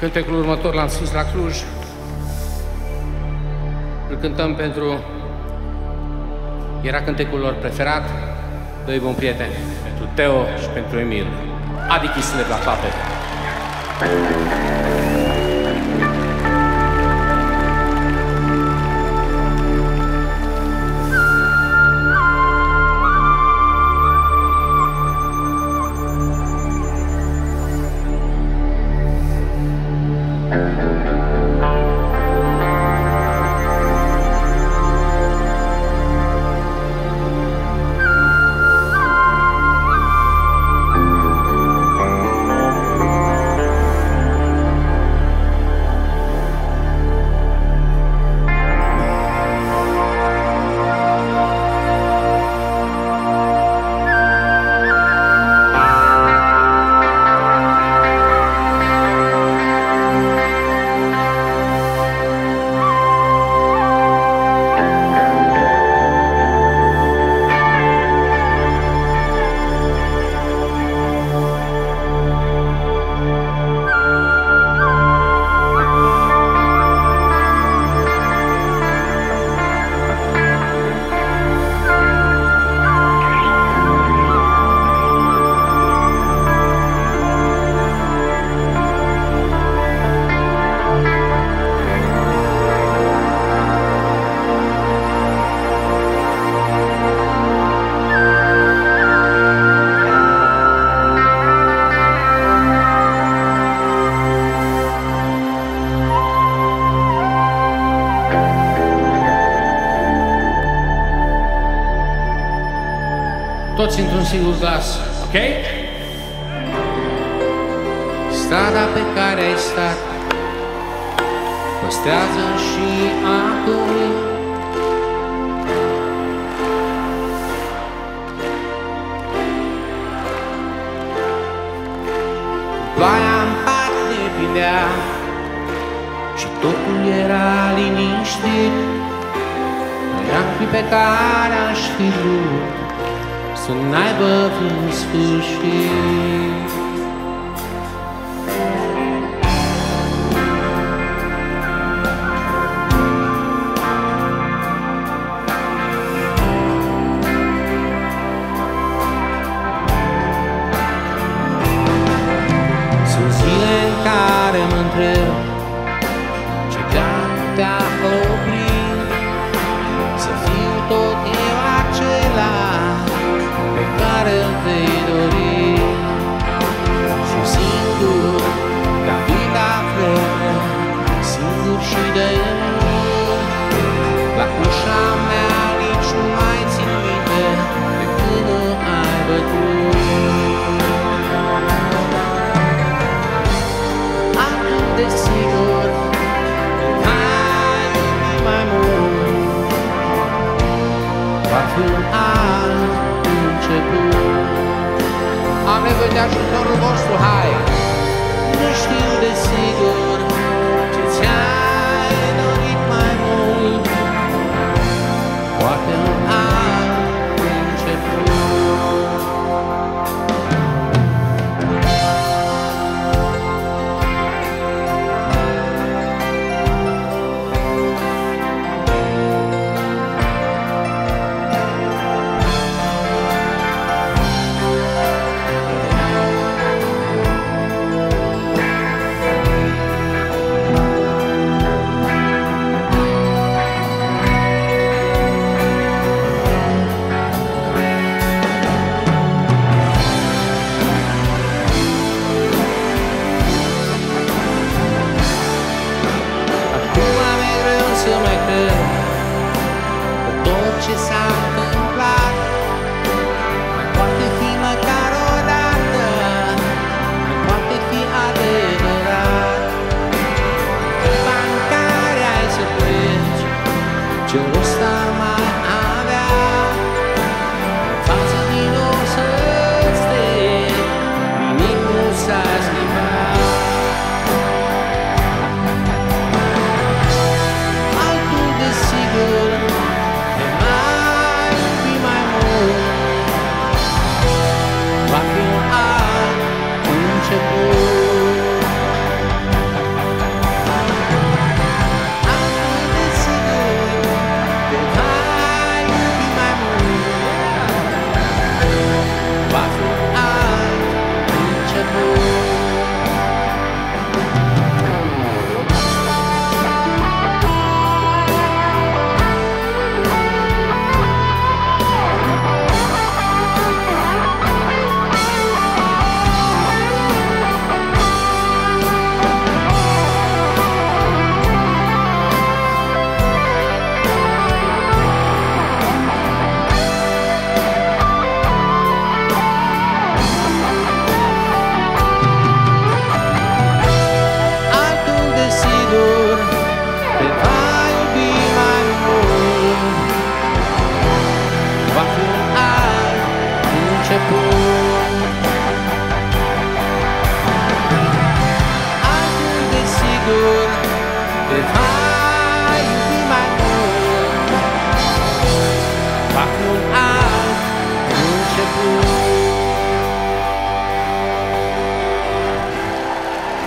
Cântecul următor l-am scris la Cluj. Îl cântăm pentru... Era cântecul lor preferat, doi buni prieteni, pentru Teo și pentru Emil. Adi Chislev la toate! Toți într-un singur glas, ok? Strada pe care ai stat Păstrează și acum Ploaia în parte prindea Și totul era liniștit. Eram pe care aș fi vrut să n-aibă vreun sfârșit. Sunt zile în care mă întreb un alt început. Am nevoie de ajutorul vostru, hai. Nu știu de sigur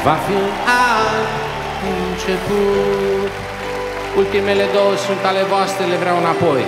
Va fi un an început. Ultimele două sunt ale voastre, le vreau înapoi